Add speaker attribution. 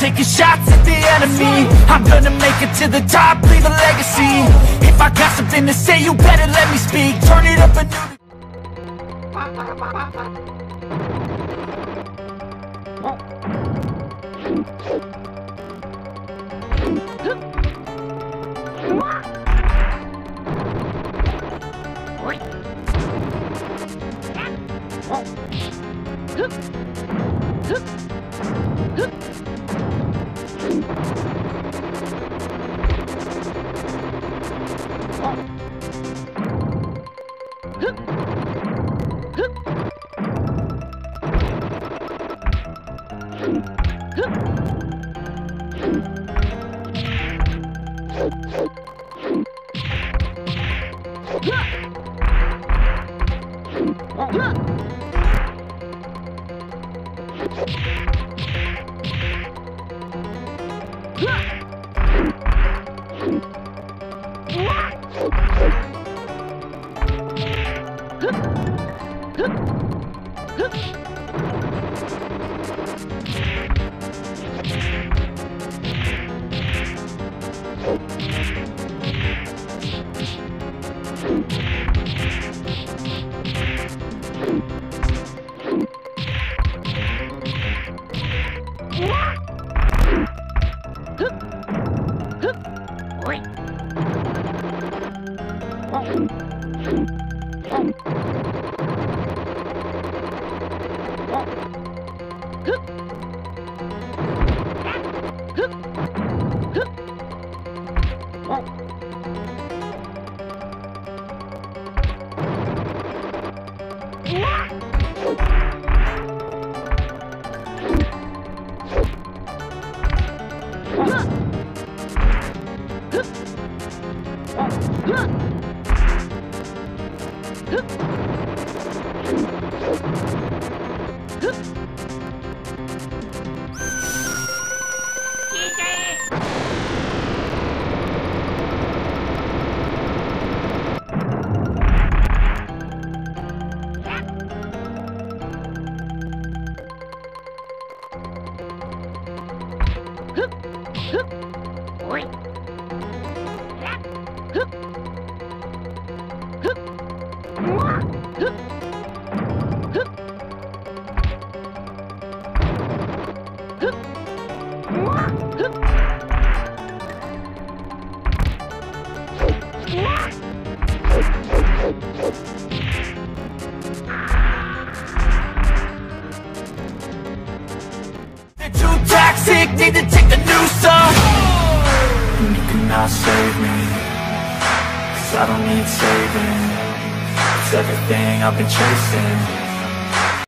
Speaker 1: taking shots at the enemy. I'm gonna make it to the top, leave a legacy. If I got something to say, you better let me speak. Turn it up a new Huh? Huh! They're need to take the noose off. You cannot save me Cause I don't need saving. It's everything I've been chasing